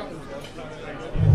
Ciao.